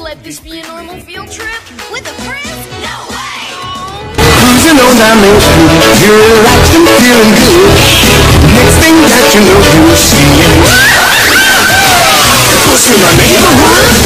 let this be a normal field trip? With a friend? No way! Cruising on down Main Street, you're relaxed and feeling good. Next thing that you know, you're seeing. Puss in my neighborhood.